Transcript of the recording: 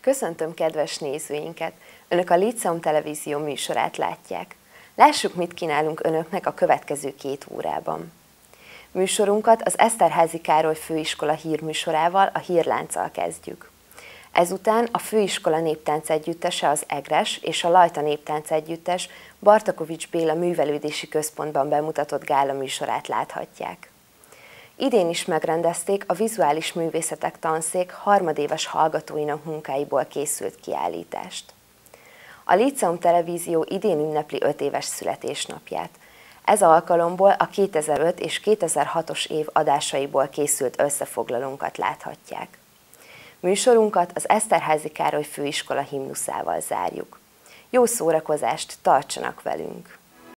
Köszöntöm kedves nézőinket! Önök a Líceum Televízió műsorát látják. Lássuk, mit kínálunk Önöknek a következő két órában. Műsorunkat az Eszterházi Károly Főiskola hírműsorával, a Hírlánccal kezdjük. Ezután a Főiskola Néptánc Együttese, az EGRES és a Lajta Néptánc Együttes Bartakovics Béla Művelődési Központban bemutatott gála műsorát láthatják. Idén is megrendezték a Vizuális Művészetek Tanszék harmadéves hallgatóinak munkáiból készült kiállítást. A Líceum Televízió idén ünnepli 5 éves születésnapját. Ez alkalomból a 2005 és 2006-os év adásaiból készült összefoglalónkat láthatják. Műsorunkat az Eszterházi Károly Főiskola himnuszával zárjuk. Jó szórakozást, tartsanak velünk!